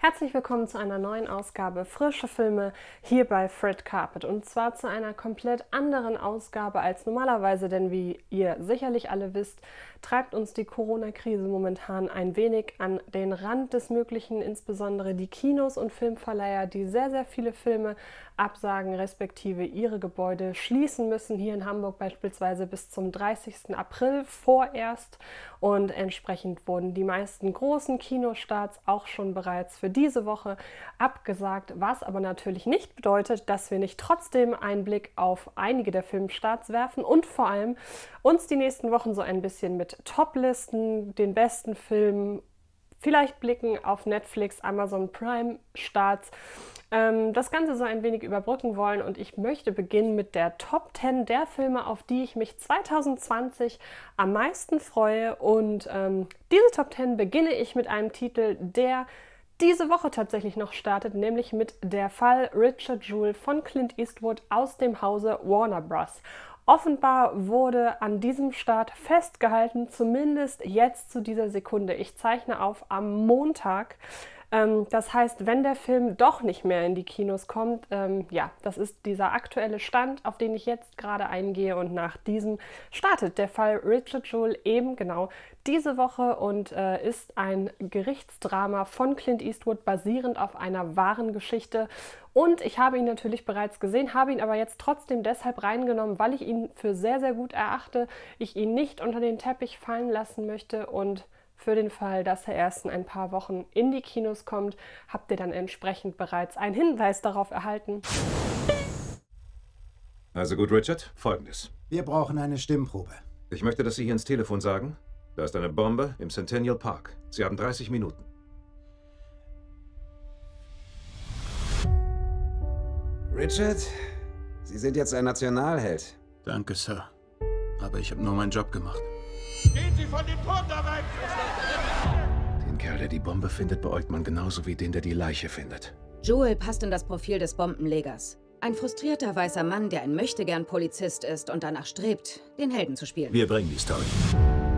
Herzlich willkommen zu einer neuen Ausgabe Frische Filme hier bei Fred Carpet und zwar zu einer komplett anderen Ausgabe als normalerweise, denn wie ihr sicherlich alle wisst, treibt uns die Corona-Krise momentan ein wenig an den Rand des Möglichen, insbesondere die Kinos und Filmverleiher, die sehr, sehr viele Filme absagen, respektive ihre Gebäude schließen müssen. Hier in Hamburg beispielsweise bis zum 30. April vorerst. Und entsprechend wurden die meisten großen Kinostarts auch schon bereits für diese Woche abgesagt, was aber natürlich nicht bedeutet, dass wir nicht trotzdem einen Blick auf einige der Filmstarts werfen und vor allem uns die nächsten Wochen so ein bisschen mit Toplisten, den besten Filmen, vielleicht blicken auf Netflix, Amazon Prime Starts ähm, das Ganze so ein wenig überbrücken wollen. Und ich möchte beginnen mit der Top 10 der Filme, auf die ich mich 2020 am meisten freue. Und ähm, diese Top 10 beginne ich mit einem Titel, der diese Woche tatsächlich noch startet, nämlich mit der Fall Richard Jewell von Clint Eastwood aus dem Hause Warner Bros. Offenbar wurde an diesem Start festgehalten, zumindest jetzt zu dieser Sekunde. Ich zeichne auf am Montag. Ähm, das heißt, wenn der Film doch nicht mehr in die Kinos kommt, ähm, ja, das ist dieser aktuelle Stand, auf den ich jetzt gerade eingehe und nach diesem startet der Fall Richard Jewell eben genau diese Woche und äh, ist ein Gerichtsdrama von Clint Eastwood basierend auf einer wahren Geschichte. Und ich habe ihn natürlich bereits gesehen, habe ihn aber jetzt trotzdem deshalb reingenommen, weil ich ihn für sehr, sehr gut erachte, ich ihn nicht unter den Teppich fallen lassen möchte und für den Fall, dass er erst in ein paar Wochen in die Kinos kommt, habt ihr dann entsprechend bereits einen Hinweis darauf erhalten. Also gut, Richard, folgendes. Wir brauchen eine Stimmprobe. Ich möchte, dass Sie hier ins Telefon sagen, da ist eine Bombe im Centennial Park. Sie haben 30 Minuten. Richard, Sie sind jetzt ein Nationalheld. Danke, Sir. Aber ich habe nur meinen Job gemacht. Gehen Sie von dem Turm da weg! Den Kerl, der die Bombe findet, beäugt man genauso wie den, der die Leiche findet. Joel passt in das Profil des Bombenlegers. Ein frustrierter weißer Mann, der ein Möchtegern-Polizist ist und danach strebt, den Helden zu spielen. Wir bringen die Story.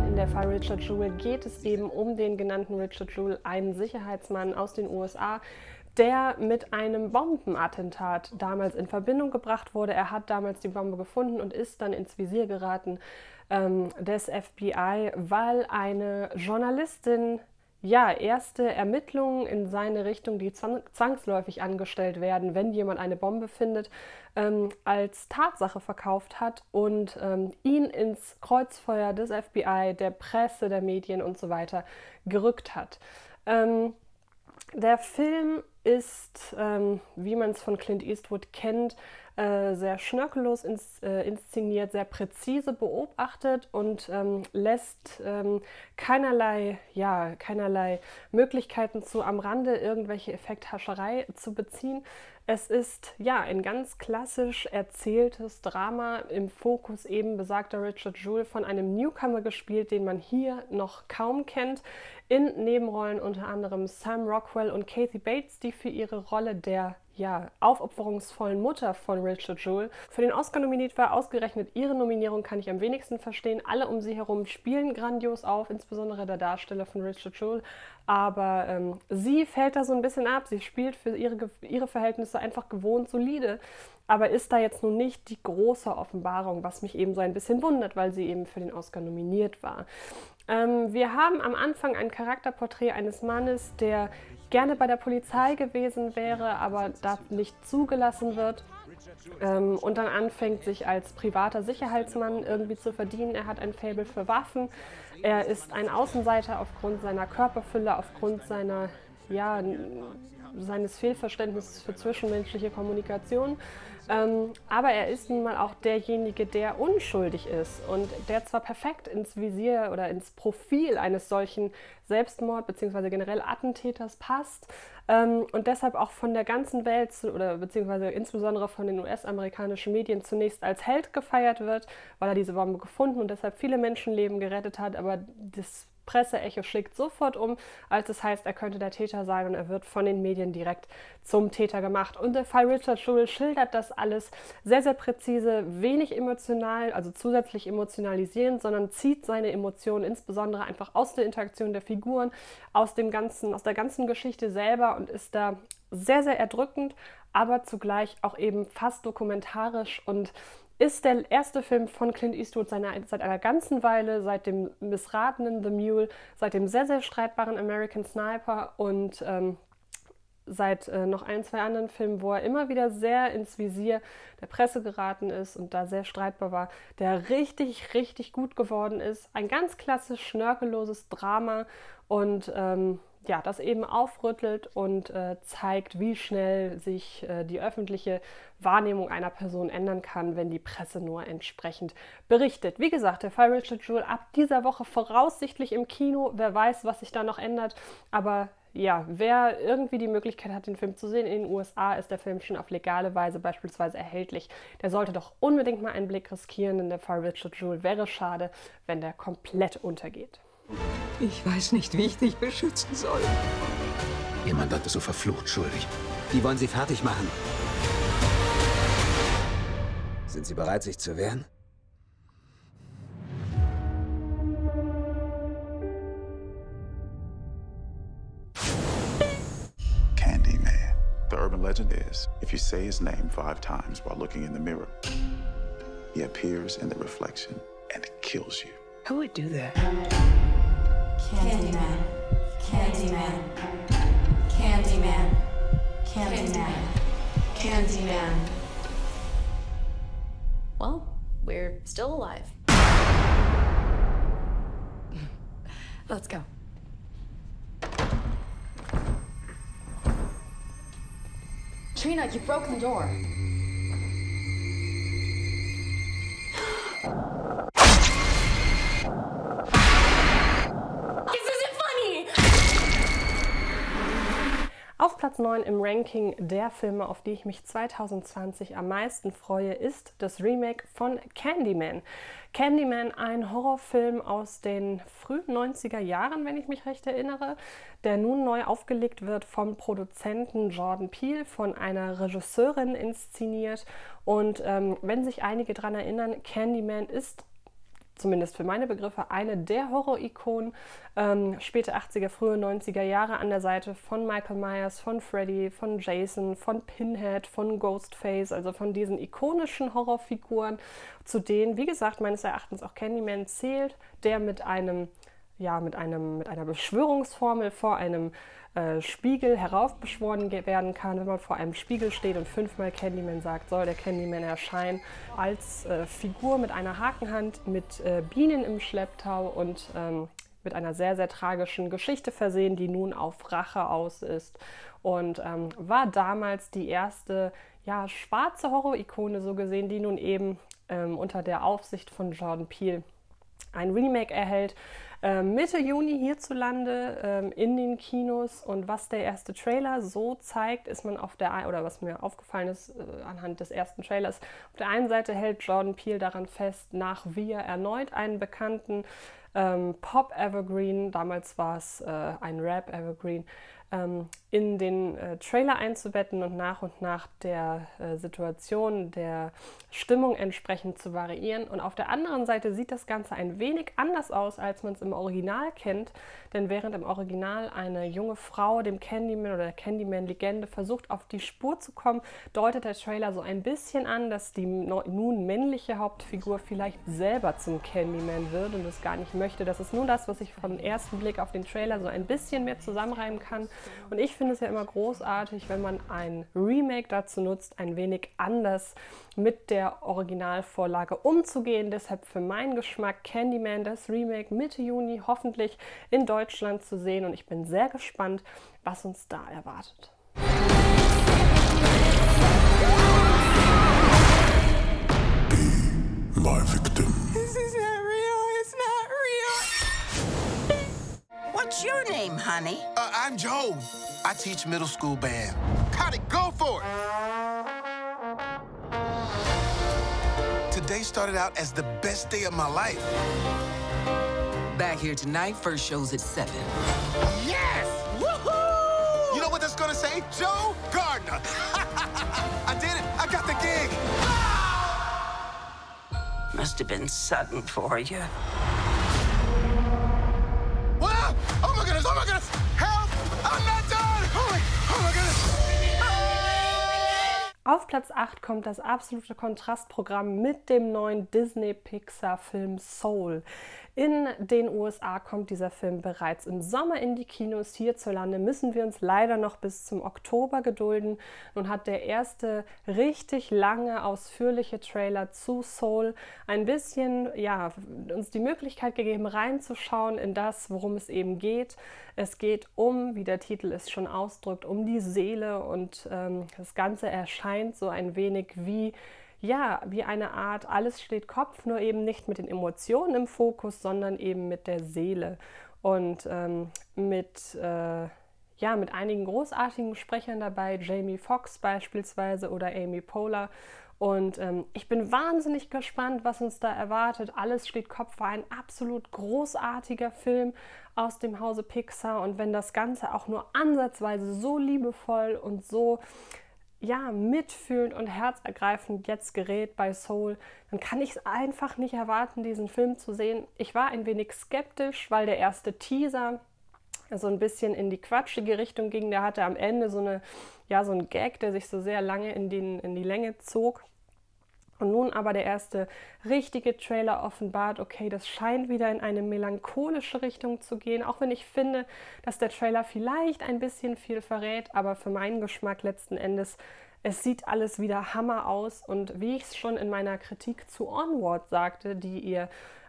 In der Fall Richard Jewell geht es eben um den genannten Richard Jewell, einen Sicherheitsmann aus den USA, der mit einem Bombenattentat damals in Verbindung gebracht wurde. Er hat damals die Bombe gefunden und ist dann ins Visier geraten ähm, des FBI, weil eine Journalistin ja, erste Ermittlungen in seine Richtung, die zwangsläufig angestellt werden, wenn jemand eine Bombe findet, ähm, als Tatsache verkauft hat und ähm, ihn ins Kreuzfeuer des FBI, der Presse, der Medien und so weiter gerückt hat. Ähm, der Film ist, ähm, wie man es von Clint Eastwood kennt, äh, sehr schnörkellos ins, äh, inszeniert, sehr präzise beobachtet und ähm, lässt ähm, keinerlei, ja, keinerlei Möglichkeiten zu, am Rande irgendwelche Effekthascherei zu beziehen. Es ist ja ein ganz klassisch erzähltes Drama, im Fokus eben besagter Richard Jewell von einem Newcomer gespielt, den man hier noch kaum kennt. In Nebenrollen unter anderem Sam Rockwell und Kathy Bates, die für ihre Rolle der ja, aufopferungsvollen Mutter von Rachel Jewell für den Oscar nominiert war. Ausgerechnet ihre Nominierung kann ich am wenigsten verstehen. Alle um sie herum spielen grandios auf, insbesondere der Darsteller von Rachel Jewell. Aber ähm, sie fällt da so ein bisschen ab. Sie spielt für ihre, ihre Verhältnisse einfach gewohnt solide, aber ist da jetzt nun nicht die große Offenbarung, was mich eben so ein bisschen wundert, weil sie eben für den Oscar nominiert war. Ähm, wir haben am Anfang ein Charakterporträt eines Mannes, der gerne bei der Polizei gewesen wäre, aber da nicht zugelassen wird. Ähm, und dann anfängt, sich als privater Sicherheitsmann irgendwie zu verdienen. Er hat ein Faible für Waffen. Er ist ein Außenseiter aufgrund seiner Körperfülle, aufgrund seiner, ja, seines Fehlverständnisses für zwischenmenschliche Kommunikation. Ähm, aber er ist nun mal auch derjenige, der unschuldig ist und der zwar perfekt ins Visier oder ins Profil eines solchen Selbstmord- bzw. generell Attentäters passt ähm, und deshalb auch von der ganzen Welt oder beziehungsweise insbesondere von den US-amerikanischen Medien zunächst als Held gefeiert wird, weil er diese Bombe gefunden und deshalb viele Menschenleben gerettet hat, aber das Presseecho schlägt sofort um, als es heißt, er könnte der Täter sein und er wird von den Medien direkt zum Täter gemacht. Und der Fall Richard Schul schildert das alles sehr, sehr präzise, wenig emotional, also zusätzlich emotionalisierend, sondern zieht seine Emotionen insbesondere einfach aus der Interaktion der Figuren, aus dem ganzen, aus der ganzen Geschichte selber und ist da sehr, sehr erdrückend, aber zugleich auch eben fast dokumentarisch und ist der erste Film von Clint Eastwood seine, seit einer ganzen Weile, seit dem missratenen The Mule, seit dem sehr, sehr streitbaren American Sniper und ähm, seit äh, noch ein, zwei anderen Filmen, wo er immer wieder sehr ins Visier der Presse geraten ist und da sehr streitbar war, der richtig, richtig gut geworden ist. Ein ganz klassisch schnörkelloses Drama und ähm, ja, das eben aufrüttelt und äh, zeigt, wie schnell sich äh, die öffentliche Wahrnehmung einer Person ändern kann, wenn die Presse nur entsprechend berichtet. Wie gesagt, der Fall Richard Jewell ab dieser Woche voraussichtlich im Kino. Wer weiß, was sich da noch ändert. Aber ja, wer irgendwie die Möglichkeit hat, den Film zu sehen, in den USA ist der Film schon auf legale Weise beispielsweise erhältlich. Der sollte doch unbedingt mal einen Blick riskieren, denn der Fall Richard Jewell wäre schade, wenn der komplett untergeht. Ich weiß nicht, wie ich dich beschützen soll. Ihr Mandant ist so verflucht schuldig. Die wollen Sie fertig machen. Sind Sie bereit, sich zu wehren? Candyman. The urban legend is if you say his name five times while looking in the mirror, he appears in the reflection and kills you. Who would do that? Candyman. Candyman. Candyman. Candyman. Candyman. Well, we're still alive. Let's go. Trina, you broke the door. 9 im Ranking der Filme, auf die ich mich 2020 am meisten freue, ist das Remake von Candyman. Candyman, ein Horrorfilm aus den frühen 90er Jahren, wenn ich mich recht erinnere, der nun neu aufgelegt wird vom Produzenten Jordan Peele, von einer Regisseurin inszeniert. Und ähm, wenn sich einige daran erinnern, Candyman ist zumindest für meine Begriffe, eine der Horror-Ikonen. Ähm, späte 80er, frühe 90er Jahre an der Seite von Michael Myers, von Freddy, von Jason, von Pinhead, von Ghostface, also von diesen ikonischen Horrorfiguren, zu denen, wie gesagt, meines Erachtens auch Candyman zählt, der mit einem ja, mit, einem, mit einer Beschwörungsformel vor einem äh, Spiegel heraufbeschworen werden kann. Wenn man vor einem Spiegel steht und fünfmal Candyman sagt, soll der Candyman erscheinen als äh, Figur mit einer Hakenhand, mit äh, Bienen im Schlepptau und ähm, mit einer sehr, sehr tragischen Geschichte versehen, die nun auf Rache aus ist. Und ähm, war damals die erste ja, schwarze Horror-Ikone so gesehen, die nun eben ähm, unter der Aufsicht von Jordan Peele ein Remake erhält. Ähm, Mitte Juni hierzulande ähm, in den Kinos und was der erste Trailer so zeigt, ist man auf der oder was mir aufgefallen ist äh, anhand des ersten Trailers. Auf der einen Seite hält Jordan Peele daran fest, nach Wir erneut einen bekannten ähm, Pop Evergreen, damals war es äh, ein Rap Evergreen, ähm, in den äh, Trailer einzubetten und nach und nach der äh, Situation, der Stimmung entsprechend zu variieren. Und auf der anderen Seite sieht das Ganze ein wenig anders aus, als man es im Original kennt. Denn während im Original eine junge Frau dem Candyman oder der Candyman-Legende versucht, auf die Spur zu kommen, deutet der Trailer so ein bisschen an, dass die nun männliche Hauptfigur vielleicht selber zum Candyman wird und es gar nicht möchte. Das ist nur das, was ich vom ersten Blick auf den Trailer so ein bisschen mehr zusammenreimen kann. Und ich finde es ja immer großartig, wenn man ein Remake dazu nutzt, ein wenig anders mit der Originalvorlage umzugehen. Deshalb für meinen Geschmack Candyman, das Remake Mitte Juni hoffentlich in Deutschland zu sehen. Und ich bin sehr gespannt, was uns da erwartet. My. What's your name, honey? Uh, I'm Joe. I teach middle school band. Got it, go for it. Today started out as the best day of my life. Back here tonight. First show's at 7. Yes! Woohoo! You know what that's gonna say? Joe Gardner. I did it. I got the gig. Must have been sudden for you. Auf Platz 8 kommt das absolute Kontrastprogramm mit dem neuen Disney-Pixar-Film Soul. In den USA kommt dieser Film bereits im Sommer in die Kinos. Hierzulande müssen wir uns leider noch bis zum Oktober gedulden. Nun hat der erste richtig lange, ausführliche Trailer zu Soul ein bisschen, ja, uns die Möglichkeit gegeben, reinzuschauen in das, worum es eben geht. Es geht um, wie der Titel es schon ausdrückt, um die Seele und ähm, das Ganze erscheint so ein wenig wie ja, wie eine Art, alles steht Kopf, nur eben nicht mit den Emotionen im Fokus, sondern eben mit der Seele. Und ähm, mit, äh, ja, mit einigen großartigen Sprechern dabei, Jamie Foxx beispielsweise oder Amy Poehler. Und ähm, ich bin wahnsinnig gespannt, was uns da erwartet. Alles steht Kopf war ein absolut großartiger Film aus dem Hause Pixar. Und wenn das Ganze auch nur ansatzweise so liebevoll und so ja, mitfühlend und herzergreifend jetzt gerät bei Soul, dann kann ich es einfach nicht erwarten, diesen Film zu sehen. Ich war ein wenig skeptisch, weil der erste Teaser so ein bisschen in die quatschige Richtung ging. Der hatte am Ende so eine, ja, so ein Gag, der sich so sehr lange in, den, in die Länge zog. Und nun aber der erste richtige Trailer offenbart, okay, das scheint wieder in eine melancholische Richtung zu gehen, auch wenn ich finde, dass der Trailer vielleicht ein bisschen viel verrät, aber für meinen Geschmack letzten Endes, es sieht alles wieder Hammer aus. Und wie ich es schon in meiner Kritik zu Onward sagte, die ihr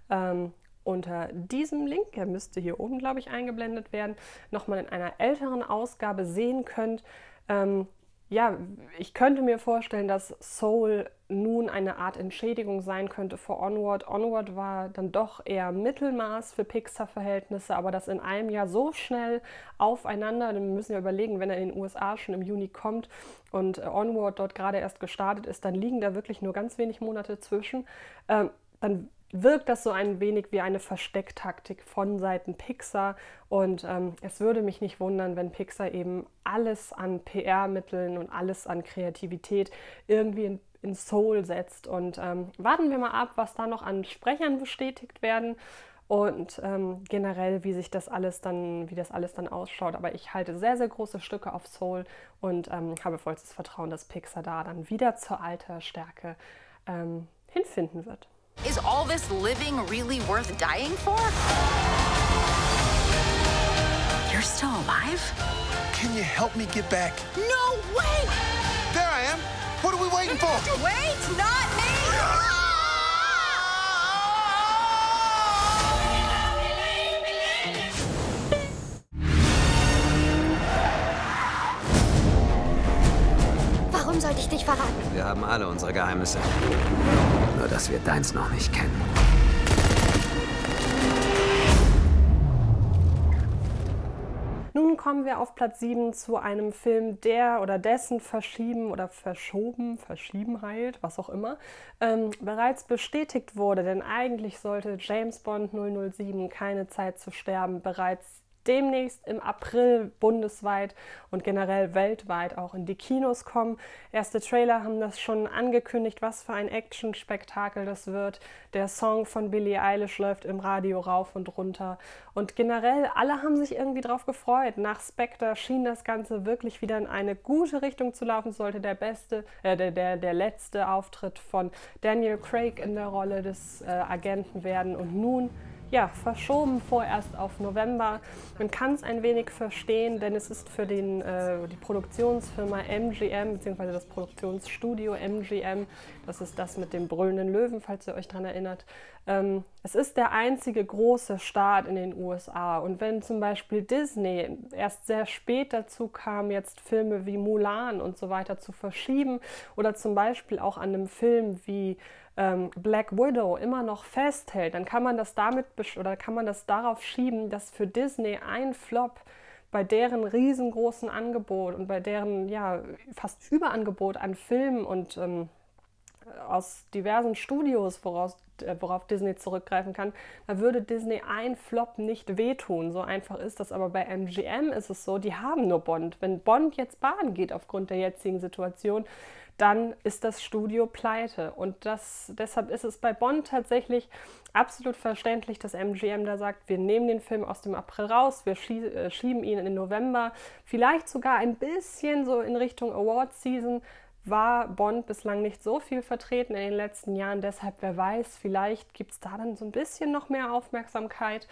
ähm, unter diesem Link, der müsste hier oben, glaube ich, eingeblendet werden, nochmal in einer älteren Ausgabe sehen könnt, ähm, ja, ich könnte mir vorstellen, dass Soul nun eine Art Entschädigung sein könnte für Onward. Onward war dann doch eher Mittelmaß für Pixar-Verhältnisse, aber das in einem Jahr so schnell aufeinander, dann müssen wir überlegen, wenn er in den USA schon im Juni kommt und äh, Onward dort gerade erst gestartet ist, dann liegen da wirklich nur ganz wenig Monate zwischen. Ähm, dann wirkt das so ein wenig wie eine Verstecktaktik von Seiten Pixar. Und ähm, es würde mich nicht wundern, wenn Pixar eben alles an PR-Mitteln und alles an Kreativität irgendwie in, in Soul setzt. Und ähm, warten wir mal ab, was da noch an Sprechern bestätigt werden und ähm, generell, wie sich das alles dann, wie das alles dann ausschaut. Aber ich halte sehr, sehr große Stücke auf Soul und ähm, habe vollstes Vertrauen, dass Pixar da dann wieder zur alter Stärke ähm, hinfinden wird. Is all this living really worth dying for? You're still alive? Can you help me get back? No way! There I am. What are we waiting for? Wait, not me! Warum sollte ich dich verraten? Wir haben alle unsere Geheimnisse. Dass wir deins noch nicht kennen. Nun kommen wir auf Platz 7 zu einem Film, der oder dessen Verschieben oder Verschoben, Verschiebenheit, was auch immer, ähm, bereits bestätigt wurde. Denn eigentlich sollte James Bond 007 keine Zeit zu sterben bereits demnächst im April bundesweit und generell weltweit auch in die Kinos kommen. Erste Trailer haben das schon angekündigt, was für ein Action-Spektakel das wird. Der Song von Billie Eilish läuft im Radio rauf und runter. Und generell, alle haben sich irgendwie drauf gefreut. Nach Spectre schien das Ganze wirklich wieder in eine gute Richtung zu laufen. Sollte der beste, äh, der, der, der letzte Auftritt von Daniel Craig in der Rolle des äh, Agenten werden. Und nun ja, verschoben vorerst auf November. Man kann es ein wenig verstehen, denn es ist für den, äh, die Produktionsfirma MGM bzw. das Produktionsstudio MGM, das ist das mit dem brüllenden Löwen, falls ihr euch daran erinnert. Ähm, es ist der einzige große Staat in den USA. Und wenn zum Beispiel Disney erst sehr spät dazu kam, jetzt Filme wie Mulan und so weiter zu verschieben oder zum Beispiel auch an einem Film wie ähm, Black Widow immer noch festhält, dann kann man das damit oder kann man das darauf schieben, dass für Disney ein Flop bei deren riesengroßen Angebot und bei deren ja fast Überangebot an Filmen und ähm, aus diversen Studios, woraus, äh, worauf Disney zurückgreifen kann, da würde Disney ein Flop nicht wehtun. So einfach ist das. Aber bei MGM ist es so, die haben nur Bond. Wenn Bond jetzt baden geht aufgrund der jetzigen Situation, dann ist das Studio pleite. Und das, deshalb ist es bei Bond tatsächlich absolut verständlich, dass MGM da sagt, wir nehmen den Film aus dem April raus, wir äh, schieben ihn in den November, vielleicht sogar ein bisschen so in Richtung Award Season, war Bond bislang nicht so viel vertreten in den letzten Jahren. Deshalb, wer weiß, vielleicht gibt es da dann so ein bisschen noch mehr Aufmerksamkeit.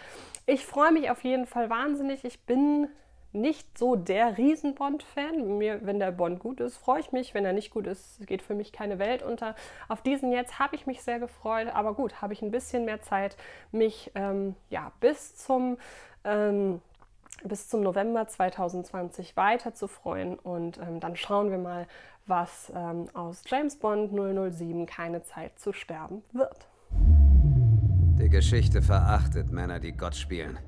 Ich freue mich auf jeden Fall wahnsinnig. Ich bin nicht so der Riesen-Bond-Fan. wenn der Bond gut ist, freue ich mich. Wenn er nicht gut ist, geht für mich keine Welt unter. Auf diesen jetzt habe ich mich sehr gefreut. Aber gut, habe ich ein bisschen mehr Zeit, mich ähm, ja, bis zum ähm, bis zum November 2020 weiter zu freuen. Und ähm, dann schauen wir mal, was ähm, aus James Bond 007 keine Zeit zu sterben wird. Die Geschichte verachtet Männer, die Gott spielen.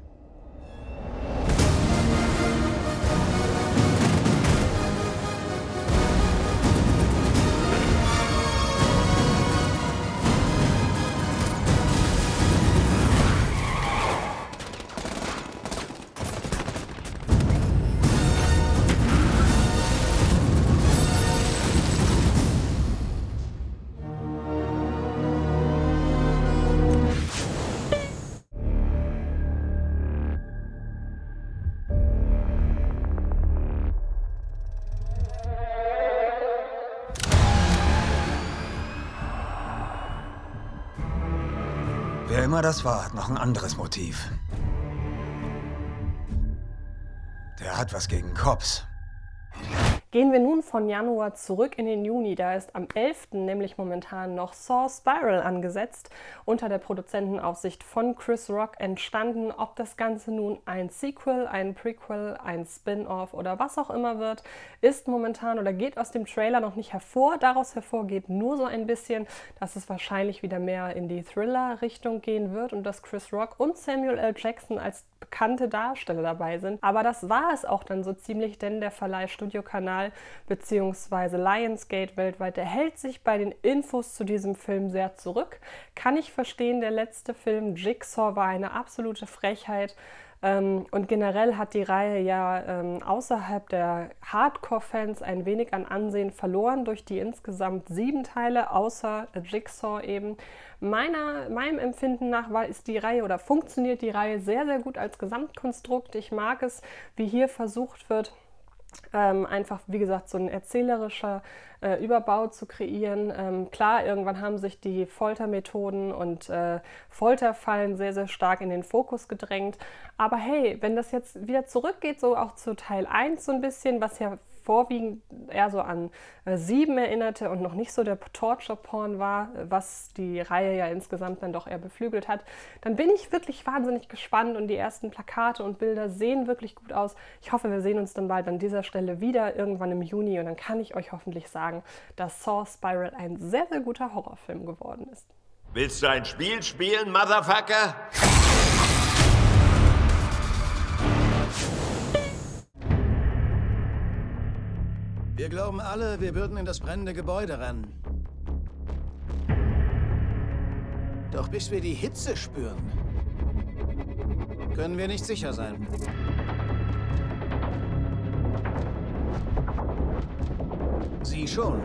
Immer das war, hat noch ein anderes Motiv. Der hat was gegen Cops. Gehen wir nun von Januar zurück in den Juni. Da ist am 11. nämlich momentan noch Saw Spiral angesetzt, unter der Produzentenaufsicht von Chris Rock entstanden. Ob das Ganze nun ein Sequel, ein Prequel, ein Spin-off oder was auch immer wird, ist momentan oder geht aus dem Trailer noch nicht hervor. Daraus hervorgeht nur so ein bisschen, dass es wahrscheinlich wieder mehr in die Thriller-Richtung gehen wird und dass Chris Rock und Samuel L. Jackson als bekannte Darsteller dabei sind. Aber das war es auch dann so ziemlich, denn der Verleih Studiokanal bzw. Lionsgate weltweit, der hält sich bei den Infos zu diesem Film sehr zurück. Kann ich verstehen, der letzte Film Jigsaw war eine absolute Frechheit. Ähm, und generell hat die Reihe ja ähm, außerhalb der Hardcore-Fans ein wenig an Ansehen verloren durch die insgesamt sieben Teile, außer Jigsaw eben. Meiner, meinem Empfinden nach war, ist die Reihe oder funktioniert die Reihe sehr, sehr gut als Gesamtkonstrukt. Ich mag es, wie hier versucht wird, ähm, einfach, wie gesagt, so ein erzählerischer äh, Überbau zu kreieren. Ähm, klar, irgendwann haben sich die Foltermethoden und äh, Folterfallen sehr, sehr stark in den Fokus gedrängt. Aber hey, wenn das jetzt wieder zurückgeht, so auch zu Teil 1 so ein bisschen, was ja vorwiegend eher so an äh, Sieben erinnerte und noch nicht so der Torture-Porn war, was die Reihe ja insgesamt dann doch eher beflügelt hat, dann bin ich wirklich wahnsinnig gespannt und die ersten Plakate und Bilder sehen wirklich gut aus. Ich hoffe, wir sehen uns dann bald an dieser Stelle wieder, irgendwann im Juni und dann kann ich euch hoffentlich sagen, dass Saw Spiral ein sehr, sehr guter Horrorfilm geworden ist. Willst du ein Spiel spielen, Motherfucker? Wir glauben alle, wir würden in das brennende Gebäude rennen. Doch bis wir die Hitze spüren, können wir nicht sicher sein. Sie schon.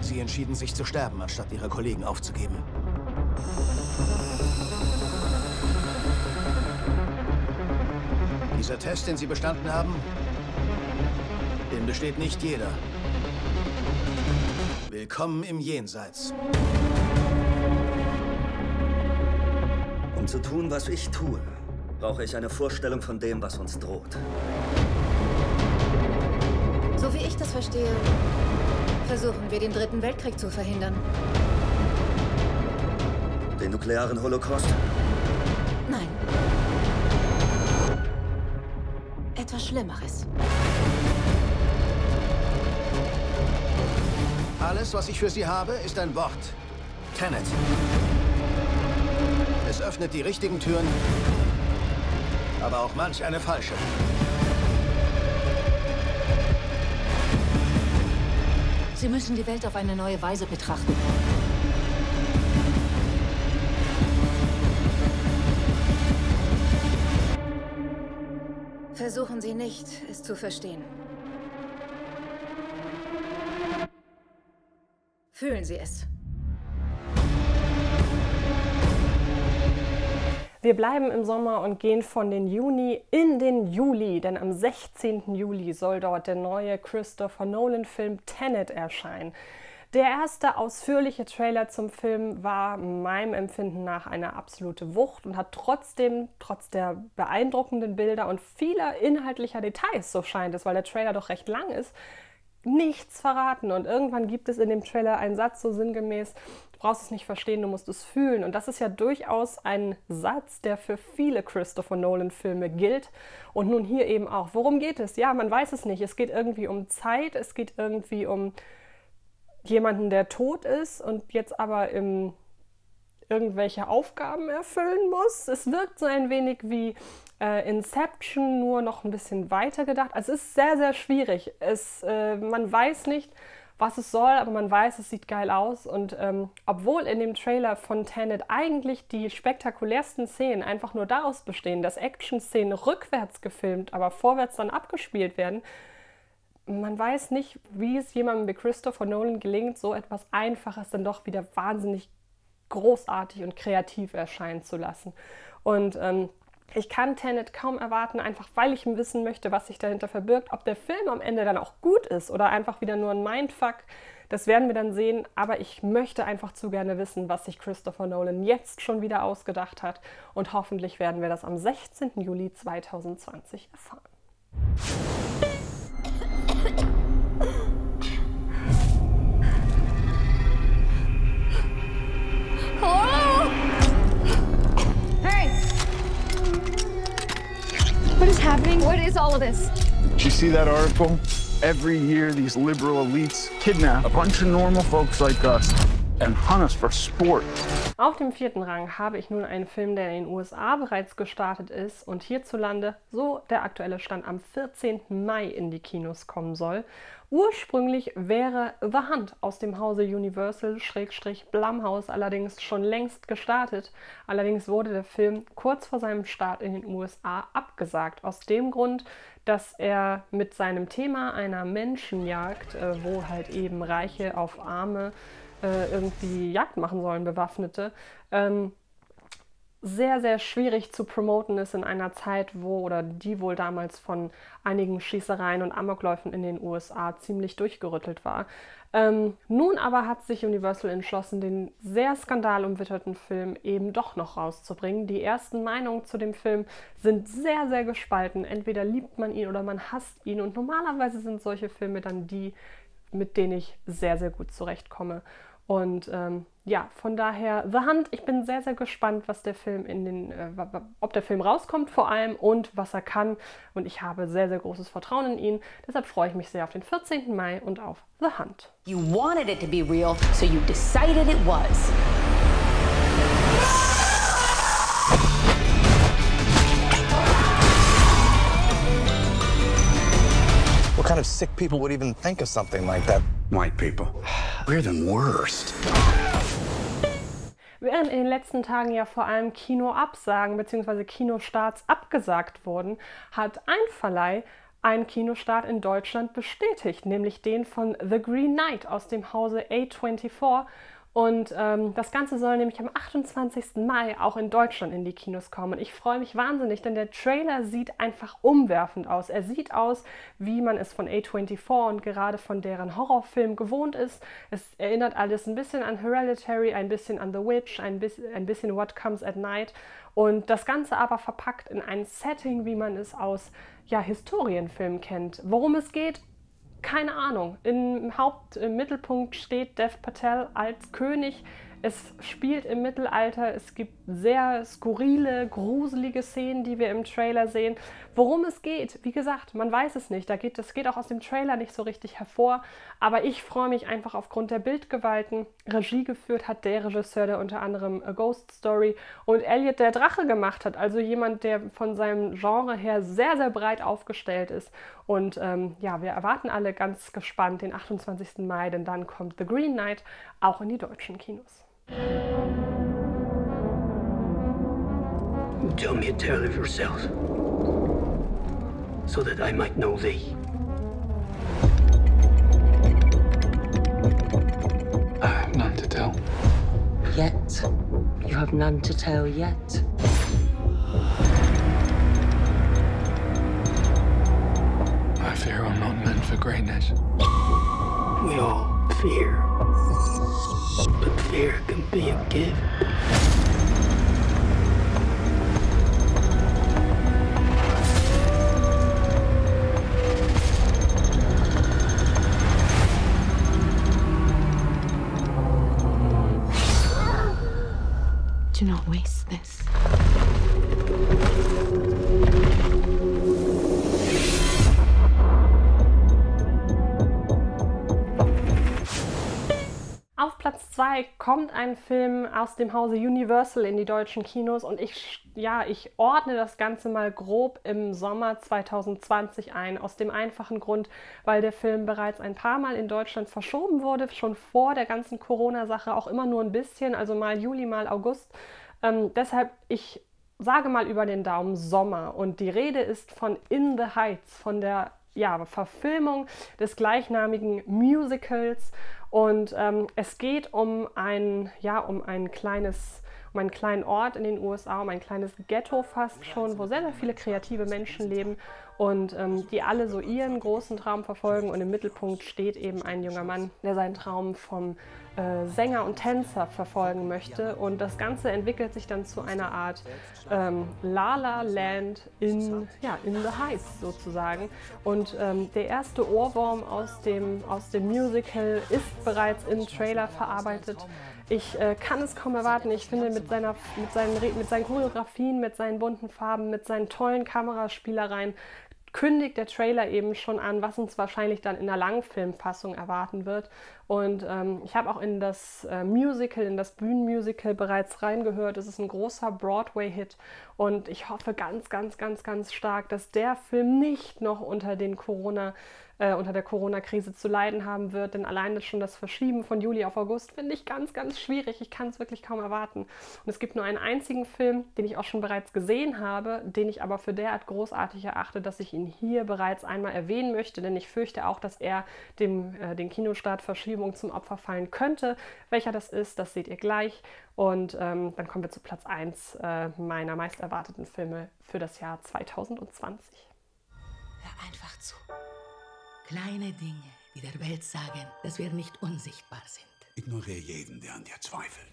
Sie entschieden sich zu sterben, anstatt ihre Kollegen aufzugeben. Dieser Test, den Sie bestanden haben, besteht nicht jeder. Willkommen im Jenseits. Um zu tun, was ich tue, brauche ich eine Vorstellung von dem, was uns droht. So wie ich das verstehe, versuchen wir den Dritten Weltkrieg zu verhindern. Den nuklearen Holocaust? Nein. Etwas Schlimmeres. Alles, was ich für Sie habe, ist ein Wort. Tenet. Es öffnet die richtigen Türen, aber auch manch eine falsche. Sie müssen die Welt auf eine neue Weise betrachten. Versuchen Sie nicht, es zu verstehen. Fühlen Sie es. Wir bleiben im Sommer und gehen von den Juni in den Juli, denn am 16. Juli soll dort der neue Christopher Nolan-Film Tenet erscheinen. Der erste ausführliche Trailer zum Film war meinem Empfinden nach eine absolute Wucht und hat trotzdem, trotz der beeindruckenden Bilder und vieler inhaltlicher Details, so scheint es, weil der Trailer doch recht lang ist, nichts verraten. Und irgendwann gibt es in dem Trailer einen Satz so sinngemäß, du brauchst es nicht verstehen, du musst es fühlen. Und das ist ja durchaus ein Satz, der für viele Christopher Nolan-Filme gilt. Und nun hier eben auch. Worum geht es? Ja, man weiß es nicht. Es geht irgendwie um Zeit, es geht irgendwie um jemanden, der tot ist und jetzt aber im irgendwelche Aufgaben erfüllen muss. Es wirkt so ein wenig wie äh, Inception, nur noch ein bisschen weiter gedacht. Also es ist sehr, sehr schwierig. Es, äh, man weiß nicht, was es soll, aber man weiß, es sieht geil aus. Und ähm, obwohl in dem Trailer von Tenet eigentlich die spektakulärsten Szenen einfach nur daraus bestehen, dass Action-Szenen rückwärts gefilmt, aber vorwärts dann abgespielt werden, man weiß nicht, wie es jemandem wie Christopher Nolan gelingt, so etwas Einfaches dann doch wieder wahnsinnig großartig und kreativ erscheinen zu lassen. Und ähm, ich kann Tenet kaum erwarten, einfach weil ich wissen möchte, was sich dahinter verbirgt. Ob der Film am Ende dann auch gut ist oder einfach wieder nur ein Mindfuck, das werden wir dann sehen. Aber ich möchte einfach zu gerne wissen, was sich Christopher Nolan jetzt schon wieder ausgedacht hat. Und hoffentlich werden wir das am 16. Juli 2020 erfahren. Happening? What is all of this? Did you see that article? Every year, these liberal elites kidnap a bunch of normal folks like us and hunt us for sport. Auf dem vierten Rang habe ich nun einen Film, der in den USA bereits gestartet ist und hierzulande, so der aktuelle Stand, am 14. Mai in die Kinos kommen soll. Ursprünglich wäre The Hunt aus dem Hause Universal-Blumhouse allerdings schon längst gestartet. Allerdings wurde der Film kurz vor seinem Start in den USA abgesagt. Aus dem Grund, dass er mit seinem Thema einer Menschenjagd, äh, wo halt eben Reiche auf Arme äh, irgendwie Jagd machen sollen, Bewaffnete, ähm, sehr, sehr schwierig zu promoten ist in einer Zeit, wo oder die wohl damals von einigen Schießereien und Amokläufen in den USA ziemlich durchgerüttelt war. Ähm, nun aber hat sich Universal entschlossen, den sehr skandalumwitterten Film eben doch noch rauszubringen. Die ersten Meinungen zu dem Film sind sehr, sehr gespalten. Entweder liebt man ihn oder man hasst ihn. Und normalerweise sind solche Filme dann die, mit denen ich sehr, sehr gut zurechtkomme. Und ähm, ja, von daher The Hunt, ich bin sehr, sehr gespannt, was der Film in den, äh, ob der Film rauskommt vor allem und was er kann. Und ich habe sehr, sehr großes Vertrauen in ihn. Deshalb freue ich mich sehr auf den 14. Mai und auf The Hunt. You wanted it to be real, so you decided it was. Kind of sick people would even think of something like that? White people. We're the worst. Während in den letzten Tagen ja vor allem Kinoabsagen bzw. Kinostarts abgesagt wurden, hat ein Verleih einen Kinostart in Deutschland bestätigt, nämlich den von The Green Knight aus dem Hause A24. Und ähm, das Ganze soll nämlich am 28. Mai auch in Deutschland in die Kinos kommen. Und ich freue mich wahnsinnig, denn der Trailer sieht einfach umwerfend aus. Er sieht aus, wie man es von A24 und gerade von deren Horrorfilm gewohnt ist. Es erinnert alles ein bisschen an Hereditary, ein bisschen an The Witch, ein bisschen, ein bisschen What Comes at Night. Und das Ganze aber verpackt in ein Setting, wie man es aus ja, Historienfilmen kennt. Worum es geht, keine Ahnung. Im Hauptmittelpunkt steht Dev Patel als König. Es spielt im Mittelalter. Es gibt sehr skurrile, gruselige Szenen, die wir im Trailer sehen. Worum es geht, wie gesagt, man weiß es nicht. Da geht, das geht auch aus dem Trailer nicht so richtig hervor. Aber ich freue mich einfach aufgrund der Bildgewalten. Regie geführt hat der Regisseur, der unter anderem A Ghost Story und Elliot der Drache gemacht hat. Also jemand, der von seinem Genre her sehr, sehr breit aufgestellt ist. Und ähm, ja, wir erwarten alle ganz gespannt den 28. Mai, denn dann kommt The Green Knight auch in die deutschen Kinos. Tell me a tale of yourself, so that I might know thee. I have none to tell. Yet. You have none to tell yet. I fear I'm not meant for greatness. We all fear. But fear can be a gift. Kommt ein Film aus dem Hause Universal in die deutschen Kinos und ich, ja, ich ordne das Ganze mal grob im Sommer 2020 ein. Aus dem einfachen Grund, weil der Film bereits ein paar Mal in Deutschland verschoben wurde, schon vor der ganzen Corona-Sache, auch immer nur ein bisschen, also mal Juli, mal August. Ähm, deshalb, ich sage mal über den Daumen Sommer und die Rede ist von In the Heights, von der ja, Verfilmung des gleichnamigen Musicals. Und ähm, es geht um ein, ja, um ein kleines, um einen kleinen Ort in den USA, um ein kleines Ghetto fast schon, wo sehr, sehr viele kreative Menschen leben und ähm, die alle so ihren großen Traum verfolgen. Und im Mittelpunkt steht eben ein junger Mann, der seinen Traum vom äh, Sänger und Tänzer verfolgen möchte. Und das Ganze entwickelt sich dann zu einer Art ähm, La La Land in, ja, in the Heights sozusagen. Und ähm, der erste Ohrwurm aus dem, aus dem Musical ist bereits im Trailer verarbeitet. Ich äh, kann es kaum erwarten. Ich finde, mit, seiner, mit, seinen, mit seinen Choreografien, mit seinen bunten Farben, mit seinen tollen Kameraspielereien kündigt der Trailer eben schon an, was uns wahrscheinlich dann in der Langfilmfassung erwarten wird. Und ähm, ich habe auch in das äh, Musical, in das Bühnenmusical bereits reingehört. Es ist ein großer Broadway-Hit und ich hoffe ganz, ganz, ganz, ganz stark, dass der Film nicht noch unter den Corona äh, unter der Corona-Krise zu leiden haben wird. Denn alleine schon das Verschieben von Juli auf August finde ich ganz, ganz schwierig. Ich kann es wirklich kaum erwarten. Und es gibt nur einen einzigen Film, den ich auch schon bereits gesehen habe, den ich aber für derart großartig erachte, dass ich ihn hier bereits einmal erwähnen möchte. Denn ich fürchte auch, dass er dem, äh, den Kinostartverschiebungen zum Opfer fallen könnte. Welcher das ist, das seht ihr gleich. Und ähm, dann kommen wir zu Platz 1 äh, meiner meist erwarteten Filme für das Jahr 2020. Hör einfach zu. Kleine Dinge, die der Welt sagen, dass wir nicht unsichtbar sind. Ignoriere jeden, der an dir zweifelt.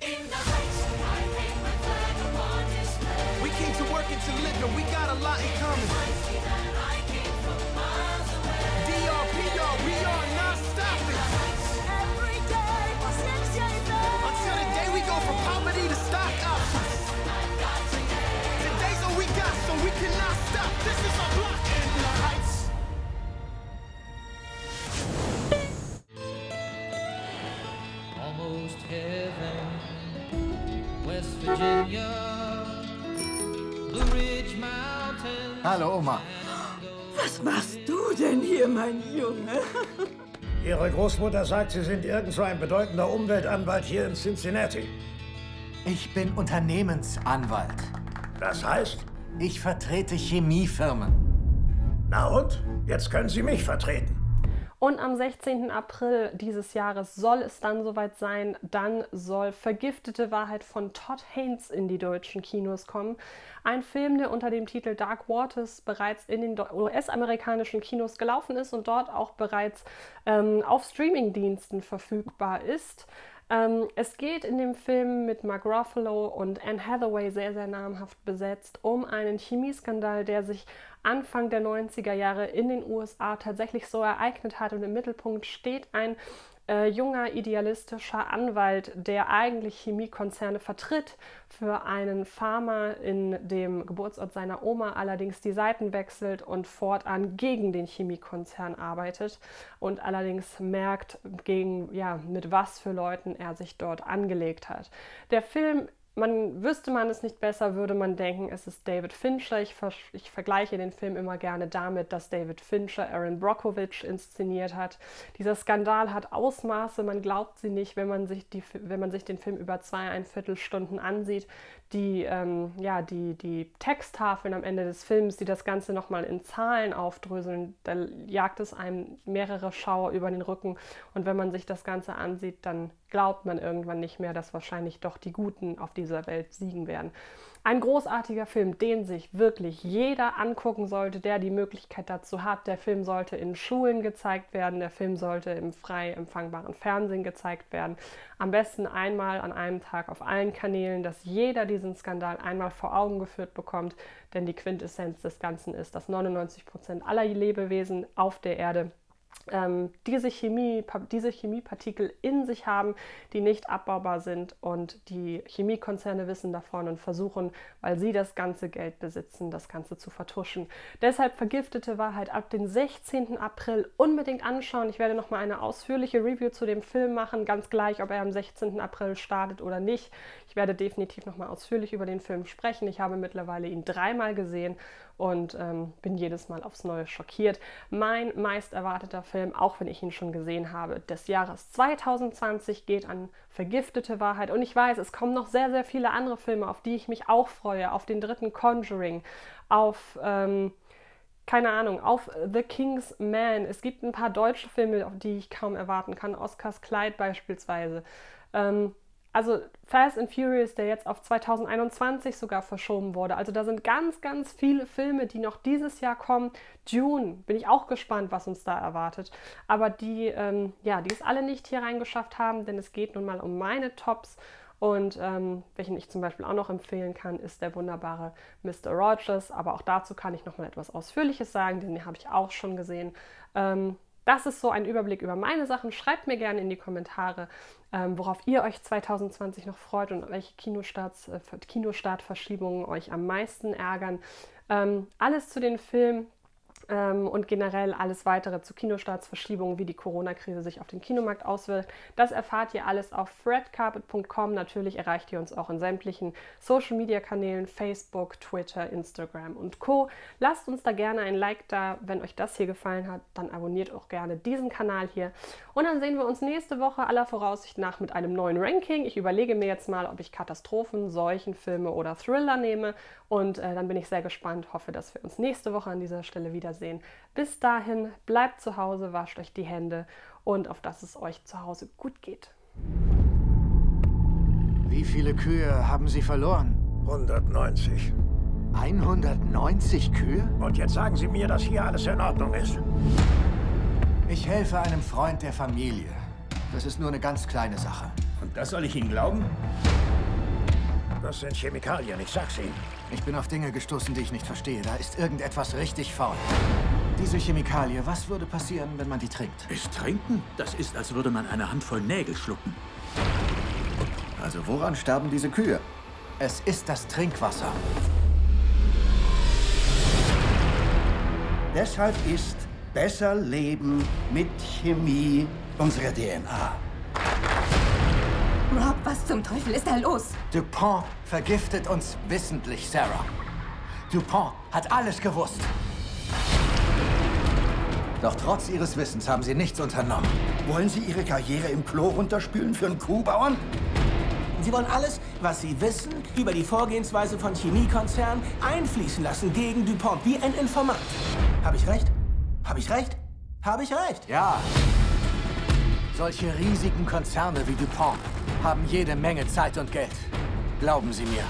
We came to work and to live, and we got a lot in common. Oma. Was machst du denn hier, mein Junge? Ihre Großmutter sagt, Sie sind irgend so ein bedeutender Umweltanwalt hier in Cincinnati. Ich bin Unternehmensanwalt. Das heißt? Ich vertrete Chemiefirmen. Na und? Jetzt können Sie mich vertreten. Und am 16. April dieses Jahres soll es dann soweit sein. Dann soll Vergiftete Wahrheit von Todd Haynes in die deutschen Kinos kommen. Ein Film, der unter dem Titel Dark Waters bereits in den US-amerikanischen Kinos gelaufen ist und dort auch bereits ähm, auf Streamingdiensten verfügbar ist. Ähm, es geht in dem Film mit Mark Ruffalo und Anne Hathaway sehr, sehr namhaft besetzt um einen Chemieskandal, der sich Anfang der 90er Jahre in den USA tatsächlich so ereignet hat. Und im Mittelpunkt steht ein äh, junger, idealistischer Anwalt, der eigentlich Chemiekonzerne vertritt, für einen Farmer in dem Geburtsort seiner Oma allerdings die Seiten wechselt und fortan gegen den Chemiekonzern arbeitet und allerdings merkt, gegen, ja, mit was für Leuten er sich dort angelegt hat. Der Film man wüsste man es nicht besser, würde man denken, es ist David Fincher. Ich, ver ich, vergleiche den Film immer gerne damit, dass David Fincher Aaron Brockovich inszeniert hat. Dieser Skandal hat Ausmaße, man glaubt sie nicht, wenn man sich, die, wenn man sich den Film über zweieinviertel Stunden ansieht die, ähm, ja, die, die Texttafeln am Ende des Films, die das Ganze nochmal in Zahlen aufdröseln, da jagt es einem mehrere Schauer über den Rücken. Und wenn man sich das Ganze ansieht, dann glaubt man irgendwann nicht mehr, dass wahrscheinlich doch die Guten auf dieser Welt siegen werden. Ein großartiger Film, den sich wirklich jeder angucken sollte, der die Möglichkeit dazu hat. Der Film sollte in Schulen gezeigt werden, der Film sollte im frei empfangbaren Fernsehen gezeigt werden. Am besten einmal an einem Tag auf allen Kanälen, dass jeder diesen Skandal einmal vor Augen geführt bekommt. Denn die Quintessenz des Ganzen ist, dass 99 Prozent aller Lebewesen auf der Erde ähm, diese, Chemie, diese Chemiepartikel in sich haben, die nicht abbaubar sind und die Chemiekonzerne wissen davon und versuchen, weil sie das ganze Geld besitzen, das Ganze zu vertuschen. Deshalb vergiftete Wahrheit ab dem 16. April unbedingt anschauen. Ich werde nochmal eine ausführliche Review zu dem Film machen, ganz gleich, ob er am 16. April startet oder nicht. Ich werde definitiv nochmal ausführlich über den Film sprechen. Ich habe mittlerweile ihn dreimal gesehen und ähm, bin jedes Mal aufs Neue schockiert. Mein meist erwarteter Film, auch wenn ich ihn schon gesehen habe, des Jahres 2020 geht an Vergiftete Wahrheit. Und ich weiß, es kommen noch sehr, sehr viele andere Filme, auf die ich mich auch freue. Auf den dritten Conjuring, auf... Ähm, keine Ahnung, auf The King's Man. Es gibt ein paar deutsche Filme, auf die ich kaum erwarten kann. Oscars Kleid beispielsweise. Ähm, also Fast and Furious, der jetzt auf 2021 sogar verschoben wurde. Also da sind ganz, ganz viele Filme, die noch dieses Jahr kommen. Dune, bin ich auch gespannt, was uns da erwartet. Aber die, ähm, ja, die es alle nicht hier reingeschafft haben, denn es geht nun mal um meine Tops. Und ähm, welchen ich zum Beispiel auch noch empfehlen kann, ist der wunderbare Mr. Rogers. Aber auch dazu kann ich noch mal etwas Ausführliches sagen, denn den habe ich auch schon gesehen. Ähm, das ist so ein Überblick über meine Sachen. Schreibt mir gerne in die Kommentare, ähm, worauf ihr euch 2020 noch freut und welche Kinostarts, äh, Kinostartverschiebungen euch am meisten ärgern. Ähm, alles zu den Filmen ähm, und generell alles weitere zu Kinostartsverschiebungen, wie die Corona-Krise sich auf den Kinomarkt auswirkt. Das erfahrt ihr alles auf fredcarpet.com. Natürlich erreicht ihr uns auch in sämtlichen Social-Media-Kanälen, Facebook, Twitter, Instagram und Co. Lasst uns da gerne ein Like da, wenn euch das hier gefallen hat. Dann abonniert auch gerne diesen Kanal hier. Und dann sehen wir uns nächste Woche aller Voraussicht nach mit einem neuen Ranking. Ich überlege mir jetzt mal, ob ich Katastrophen, Seuchenfilme oder Thriller nehme. Und äh, dann bin ich sehr gespannt. Hoffe, dass wir uns nächste Woche an dieser Stelle wiedersehen Wiedersehen. Bis dahin, bleibt zu Hause, wascht euch die Hände und auf dass es euch zu Hause gut geht. Wie viele Kühe haben Sie verloren? 190. 190 Kühe? Und jetzt sagen Sie mir, dass hier alles in Ordnung ist. Ich helfe einem Freund der Familie. Das ist nur eine ganz kleine Sache. Und das soll ich Ihnen glauben? Das sind Chemikalien, ich sag's Ihnen. Ich bin auf Dinge gestoßen, die ich nicht verstehe. Da ist irgendetwas richtig faul. Diese Chemikalie, was würde passieren, wenn man die trinkt? Ist trinken? Das ist, als würde man eine Handvoll Nägel schlucken. Also woran sterben diese Kühe? Es ist das Trinkwasser. Deshalb ist besser Leben mit Chemie unsere DNA. Rob, was zum Teufel ist da los? Dupont vergiftet uns wissentlich, Sarah. Dupont hat alles gewusst. Doch trotz ihres Wissens haben sie nichts unternommen. Wollen Sie Ihre Karriere im Klo runterspülen für einen Kuhbauern? Sie wollen alles, was Sie wissen über die Vorgehensweise von Chemiekonzernen, einfließen lassen gegen Dupont, wie ein Informant. Habe ich recht? Habe ich recht? Habe ich recht? Ja. Solche riesigen Konzerne wie Dupont haben jede Menge Zeit und Geld. Glauben Sie mir.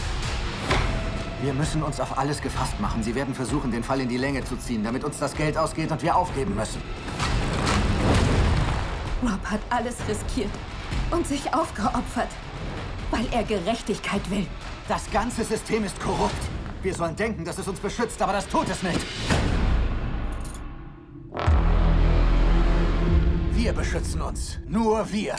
Wir müssen uns auf alles gefasst machen. Sie werden versuchen, den Fall in die Länge zu ziehen, damit uns das Geld ausgeht und wir aufgeben müssen. Rob hat alles riskiert und sich aufgeopfert, weil er Gerechtigkeit will. Das ganze System ist korrupt. Wir sollen denken, dass es uns beschützt, aber das tut es nicht. Wir beschützen uns. Nur wir.